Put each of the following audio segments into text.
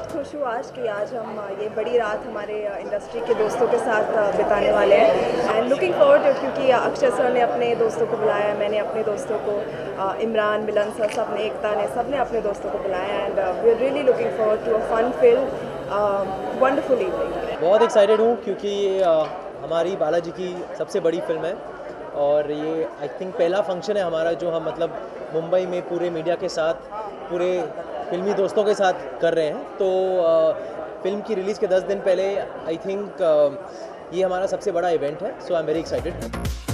खुश हूँ आज कि आज हम ये बड़ी रात हमारे इंडस्ट्री के दोस्तों के साथ बिताने वाले हैं। एंड लुकिंग फॉरवर्ड क्योंकि अक्षय सर ने अपने दोस्तों को बुलाया है मैंने अपने दोस्तों को इमरान, मिलन सर सबने एकता ने सबने अपने दोस्तों को बुलाया and we are really looking forward to a fun film wonderful evening बहुत एक्साइटेड हूँ क्योंकि हमारी बालाजी की सबसे बड़ी फ़िल्म है और ये आई थिंक पहला फ़ंक्शन है हमारा जो हम मतलब मुंबई में पूरे मीडिया के साथ, पूरे फिल्मी दोस्तों के साथ कर रहे हैं। तो फ़िल्म की रिलीज़ के दस दिन पहले आई थिंक ये हमारा सबसे बड़ा इवेंट है so I am very excited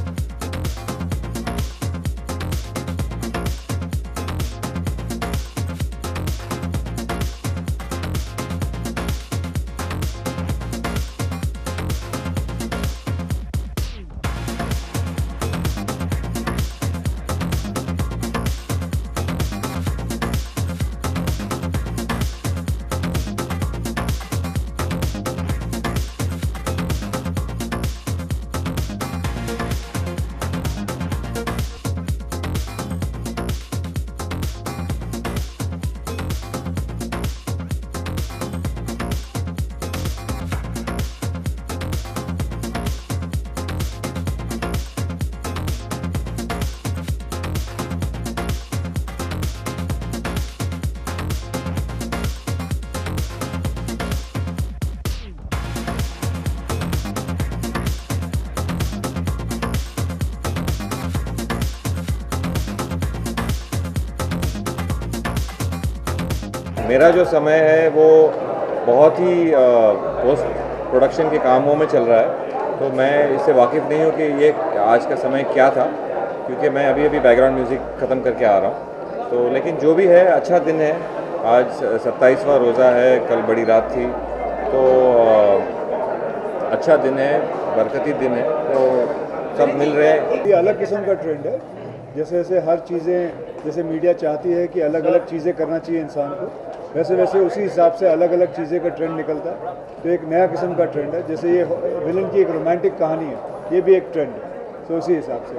मेरा जो समय है, वो बहुत ही पोस्ट प्रोडक्शन के कामों में चल रहा है। तो मैं इससे वाकिफ़ नहीं हूँ कि ये आज का समय क्या था, क्योंकि मैं अभी अभी बैकग्राउंड म्यूज़िक ख़त्म करके आ रहा हूँ। तो लेकिन जो भी है अच्छा दिन है। आज सत्ताईसवां रोज़ा है, कल बड़ी रात थी। तो अच्छा दिन है, बरकती दिन है। तो सब मिल रहे हैं। ये अलग किस्म का ट्रेंड है। जैसे जैसे हर चीज़ें, जैसे मीडिया चाहती है कि अलग अलग चीज़ें करना चाहिए इंसान को वैसे वैसे उसी हिसाब से अलग अलग चीज़ें का ट्रेंड निकलता है। तो एक नया किस्म का ट्रेंड है जैसे ये विलन की एक रोमांटिक कहानी है ये भी एक ट्रेंड है तो उसी हिसाब से।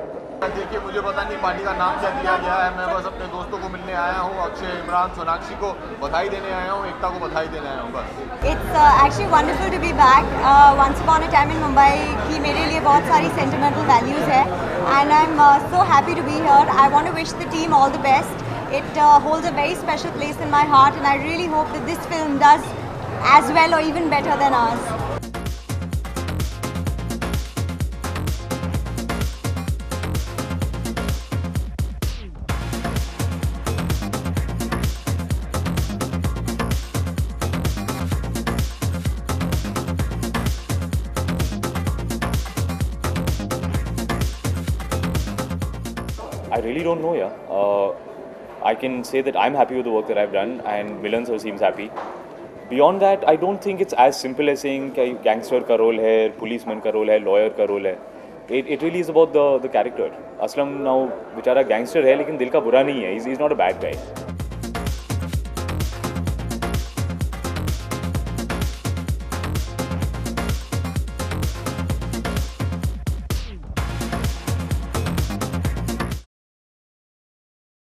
देखिए मुझे पता नहीं पार्टी का नाम क्या दिया गया है। मैं बस अपने दोस्तों को मिलने आया हूँ अक्षय इमरान सोनाक्षी को बधाई देने आया हूँ एकता को बधाई देने आया हूँ बस। It's actually wonderful to be back once upon a time in Mumbai की मेरे लिए बहुत सारी सेंटिमेंटल वैल्यूज़ है and I am so happy to be here I want to wish the team all the best It uh, holds a very special place in my heart and I really hope that this film does as well or even better than ours. I really don't know, yeah. Uh, I can say that I'm happy with the work that I've done, and Milan sir seems happy. Beyond that, I don't think it's as simple as saying कि gangster ka role hai, policeman ka role hai, lawyer ka role hai. It, it really is about the the character. Aslam now bichara gangster hai, lekin dil ka bura nahi hai. He's, he's not a bad guy.